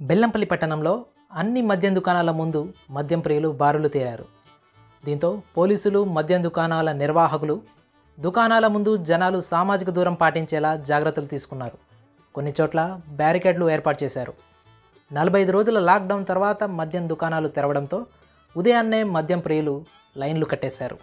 బెల్లంపల్లి పట్టణంలో అన్ని మద్యం దుకాణాల ముందు మద్యం ప్రియులు బారులు తేరారు. దీంతో పోలీసులు మద్యం దుకాణాల నిర్వాహకులు దుకాణాల ముందు జనాలు సామాజిక దూరం పాటించేలా జాగ్రత్తలు తీసుకున్నారు. కొన్ని చోట్ల బ్యారికేడ్లు ఏర్పాటు చేశారు. నలభై ఐదు రోజుల లాక్డౌన్ తర్వాత మద్యం దుకాణాలు తెరవడంతో ఉదయాన్నే మద్యం ప్రియులు లైన్లు కట్టేశారు.